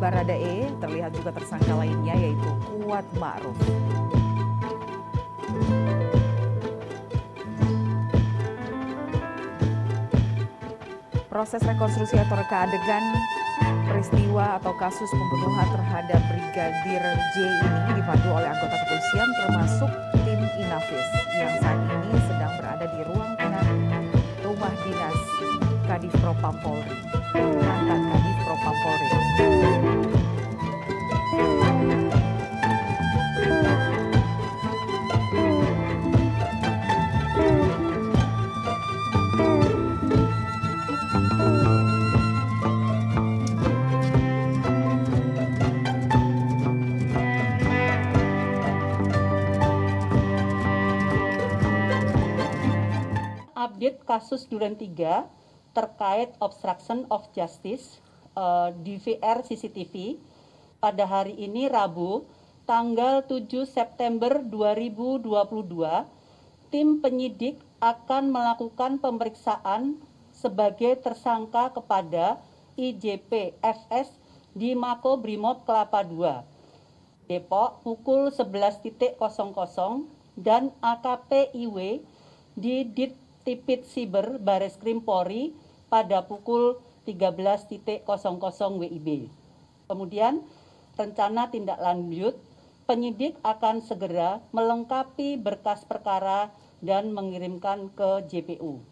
Baradae, terlihat juga tersangka lainnya yaitu Kuat Ma'ruf. Proses rekonstruksi atau reka adegan peristiwa atau kasus pembunuhan terhadap Brigadir J ini dipandu oleh anggota kepolisian termasuk tim Inafis yang saat ini sedang berada di ruang tengah rumah dinas Kadif Propam Polri, mantan Kadif Propam Polri. Update kasus Duren 3 terkait obstruction of justice uh, DVR CCTV pada hari ini Rabu tanggal 7 September 2022 tim penyidik akan melakukan pemeriksaan sebagai tersangka kepada IJP FS di Mako Brimob Kelapa II Depok pukul 11.00 dan AKP IW di Dit Tipit Siber Baris Krim Polri pada pukul 13.00 WIB. Kemudian rencana tindak lanjut penyidik akan segera melengkapi berkas perkara dan mengirimkan ke JPU.